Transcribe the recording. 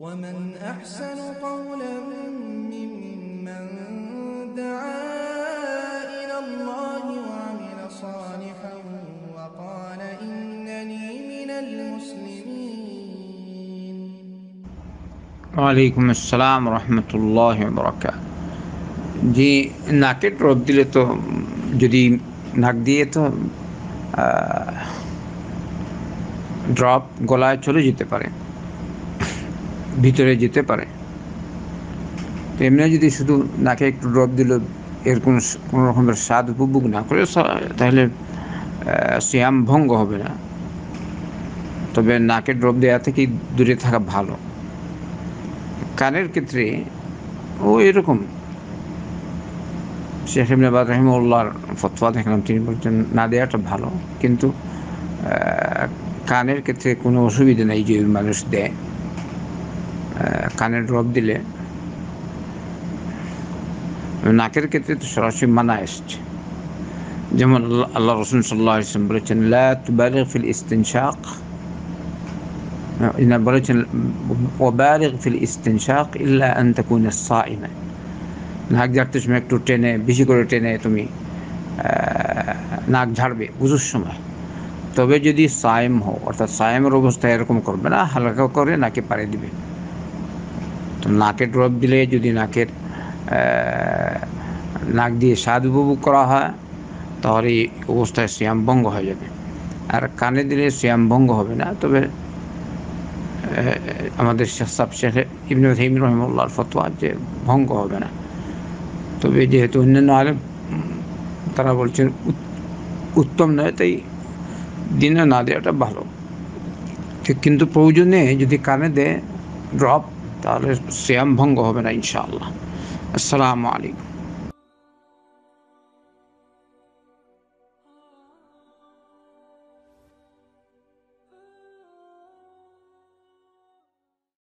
ومن أحسن قولا ممن دعا إلى الله وعمل صالحا وقال إنني من المسلمين ওয়ালাইকুম আসসালাম রহমতুল্লাহ বরকাত জি নাকে ড্রপ দিলে তো যদি নাক দিয়ে তো ড্রপ গলায় চলে যেতে পারে ভিতরে যেতে পারে। এমনি যদি শুধু নাকে একটু ড্রপ দিল, এর কোনো কোনো রকমের স্বাদ উপভোগ না করে তাহলে শ্যাম ভঙ্গ হবে না। তবে নাকে ড্রপ দেওয়া থেকে দূরে থাকা ভালো। কানের ক্ষেত্রে ও এরকম। শেখ ইবনে বাদ রহিমউল্লাহর ফতোয়া দেখলাম, তিনি বলছেন না দেওয়াটা ভালো। কিন্তু কানের ক্ষেত্রে কোনো অসুবিধা নেই যে মানুষ দেয়। কানে ড্রপ দিলে, নাকের ক্ষেত্রে তো সরাসরি মানা এসছে। যেমন আল্লাহ রসুন সাল্লাহ ইসলাম বলেছেন ফিল ইস্তিনশাক। বলেছেন ওবারিক ফিল ইস্তিনশাক ইল্লা আন্তাকুন সাইনা নাক ঝাড়তে সময় একটু টেনে, বেশি করে টেনে তুমি নাক ঝাড়বে পুজোর সময়। তবে যদি সায়েম হও, অর্থাৎ সায়েমের অবস্থা এরকম করবে না, হালকা করে নাকে পাড়ে দিবে। তো নাকে ড্রপ দিলে যদি নাকের নাক দিয়ে স্বাদ উপভোগ করা হয়, তাহলে এই অবস্থায় শ্যাম ভঙ্গ হয়ে যাবে। আর কানে দিলে শ্যাম ভঙ্গ হবে না। তবে আমাদের সাব শেখ ইবনে রহমুল্লাহর ফতোয়া যে ভঙ্গ হবে না। তবে যেহেতু অন্যান্য আলেম, তারা বলছেন উত্তম নয়, তাই দিনে না দেওয়াটা ভালো। কিন্তু প্রয়োজনে যদি কানে দেয়, ড্রপ তাহলে শ্যাম ভঙ্গ হবে না ইনশাআল্লাহ। আসসালামু আলাইকুম।